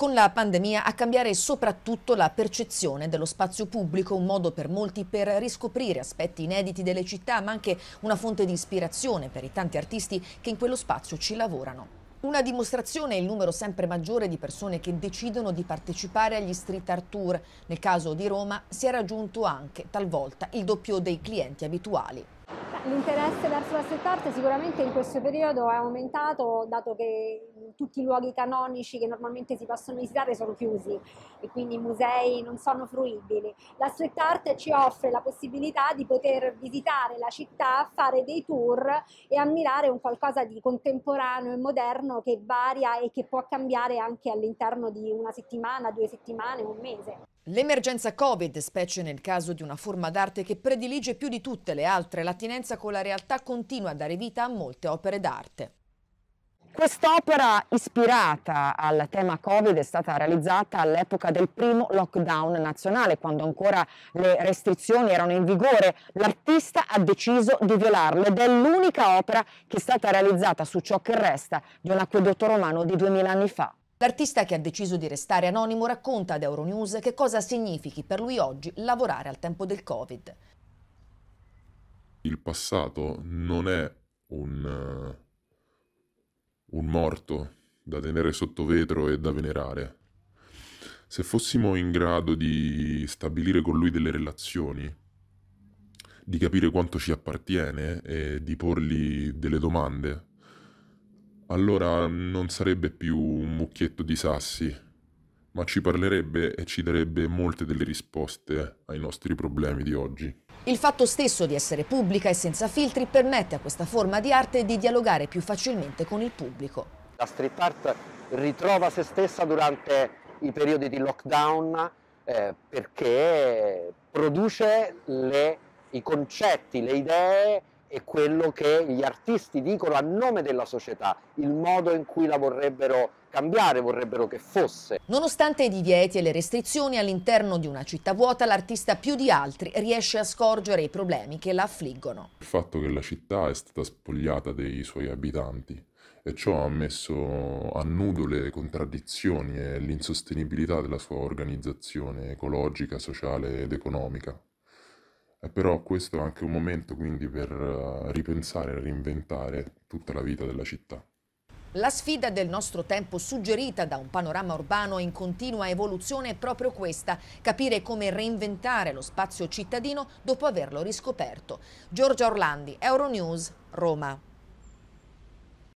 Con la pandemia a cambiare soprattutto la percezione dello spazio pubblico, un modo per molti per riscoprire aspetti inediti delle città, ma anche una fonte di ispirazione per i tanti artisti che in quello spazio ci lavorano. Una dimostrazione è il numero sempre maggiore di persone che decidono di partecipare agli street art tour. Nel caso di Roma si è raggiunto anche talvolta il doppio dei clienti abituali. L'interesse verso la street art sicuramente in questo periodo è aumentato dato che tutti i luoghi canonici che normalmente si possono visitare sono chiusi e quindi i musei non sono fruibili. La street art ci offre la possibilità di poter visitare la città, fare dei tour e ammirare un qualcosa di contemporaneo e moderno che varia e che può cambiare anche all'interno di una settimana, due settimane, un mese. L'emergenza Covid, specie nel caso di una forma d'arte che predilige più di tutte le altre l'attinenza con la realtà, continua a dare vita a molte opere d'arte. Quest'opera ispirata al tema Covid è stata realizzata all'epoca del primo lockdown nazionale, quando ancora le restrizioni erano in vigore. L'artista ha deciso di violarle ed è l'unica opera che è stata realizzata su ciò che resta di un acquedotto romano di 2000 anni fa. L'artista che ha deciso di restare anonimo racconta ad Euronews che cosa significhi per lui oggi lavorare al tempo del Covid. Il passato non è un un morto da tenere sotto vetro e da venerare. Se fossimo in grado di stabilire con lui delle relazioni, di capire quanto ci appartiene e di porgli delle domande, allora non sarebbe più un mucchietto di sassi, ma ci parlerebbe e ci darebbe molte delle risposte ai nostri problemi di oggi. Il fatto stesso di essere pubblica e senza filtri permette a questa forma di arte di dialogare più facilmente con il pubblico. La street art ritrova se stessa durante i periodi di lockdown eh, perché produce le, i concetti, le idee e quello che gli artisti dicono a nome della società, il modo in cui la vorrebbero cambiare, vorrebbero che fosse. Nonostante i divieti e le restrizioni all'interno di una città vuota, l'artista più di altri riesce a scorgere i problemi che la affliggono. Il fatto che la città è stata spogliata dei suoi abitanti e ciò ha messo a nudo le contraddizioni e l'insostenibilità della sua organizzazione ecologica, sociale ed economica. Eh, però questo è anche un momento quindi per uh, ripensare reinventare tutta la vita della città. La sfida del nostro tempo suggerita da un panorama urbano in continua evoluzione è proprio questa, capire come reinventare lo spazio cittadino dopo averlo riscoperto. Giorgia Orlandi, Euronews, Roma.